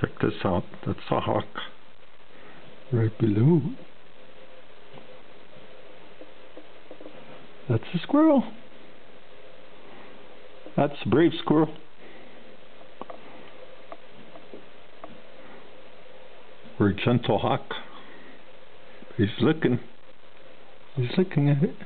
Check this out. That's a hawk right below. That's a squirrel. That's a brave squirrel. Or a gentle hawk. He's looking. He's looking at it.